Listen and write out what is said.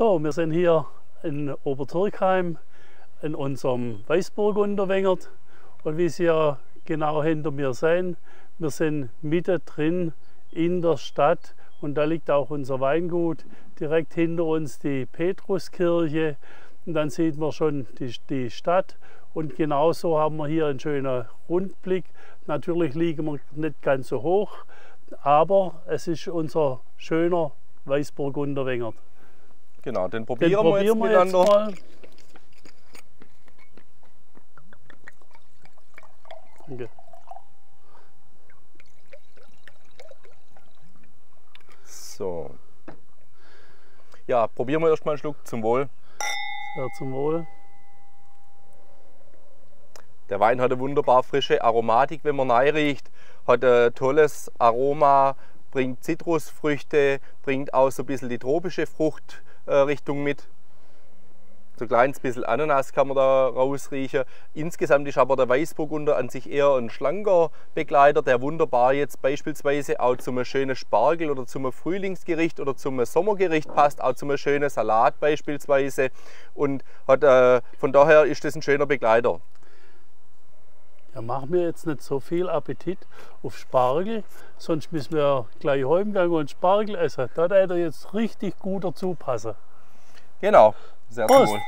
So, wir sind hier in Obertürkheim in unserem Weißburgunder Wengert und wie Sie ja genau hinter mir sehen, wir sind mitten drin in der Stadt und da liegt auch unser Weingut. Direkt hinter uns die Petruskirche und dann sieht man schon die, die Stadt und genauso haben wir hier einen schönen Rundblick. Natürlich liegen wir nicht ganz so hoch, aber es ist unser schöner Weißburgunder Wengert. Genau, den probieren, Den probieren wir wir jetzt jetzt miteinander. mal. Danke. So. Ja, probieren wir erstmal einen Schluck zum Wohl. Sehr zum Wohl. Der Wein hat eine wunderbar frische Aromatik, wenn man riecht. Hat ein tolles Aroma, bringt Zitrusfrüchte, bringt auch so ein bisschen die tropische Fruchtrichtung mit. So ein kleines bisschen Ananas kann man da rausriechen. Insgesamt ist aber der Weißburgunder an sich eher ein schlanker Begleiter, der wunderbar jetzt beispielsweise auch zum schönen Spargel oder zum Frühlingsgericht oder zum Sommergericht passt, auch zum schönen Salat beispielsweise. Und hat, äh, von daher ist das ein schöner Begleiter. Ja, machen wir jetzt nicht so viel Appetit auf Spargel, sonst müssen wir gleich heimgehen und Spargel essen. Da würde er jetzt richtig gut dazu passen. Genau, sehr Prost! Wohl.